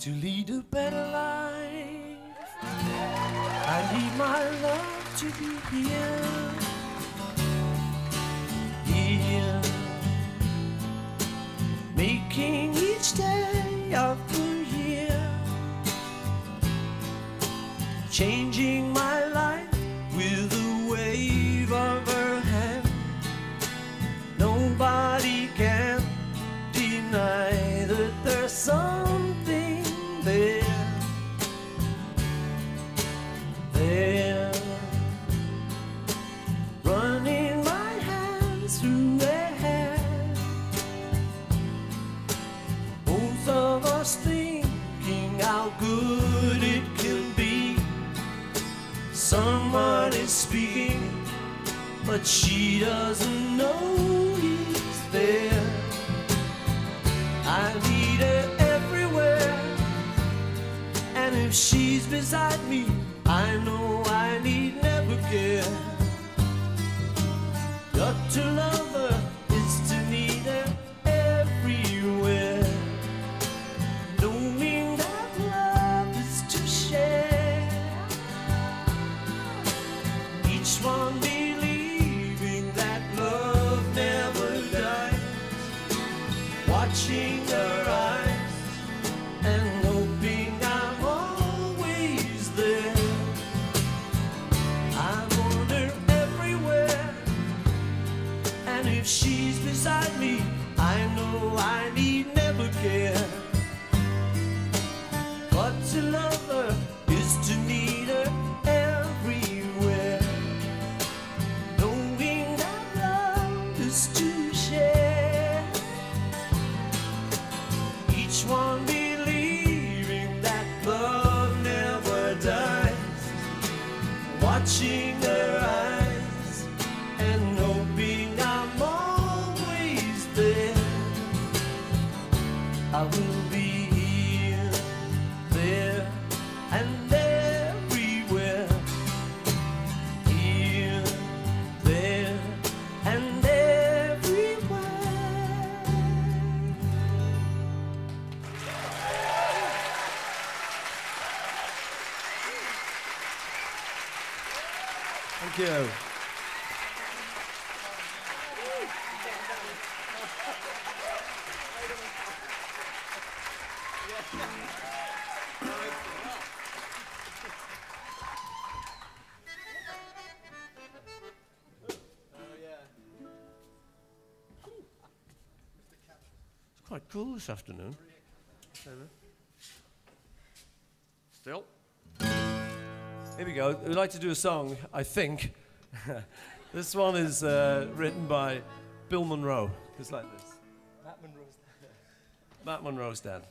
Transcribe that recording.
To lead a better life, I need my love to be here. Here, making each day of the year, changing my something there. There. Running my hands through her hair. Both of us thinking how good it can be. Someone is speaking, but she doesn't if she's beside me, I know I need never care. Got to love her is to need her everywhere. Knowing that love is to share. Each one believing that love never dies. Watching if she's beside me, I know I need never care. But to love her is to need her everywhere. Knowing that love is to share. Each one I will be here, there, and everywhere. Here, there, and everywhere. Thank you. It's quite cool this afternoon. Still. Here we go. We'd like to do a song, I think. this one is uh, written by Bill Monroe. It's like this. Matt Monro's dad. Matt Monro's dad.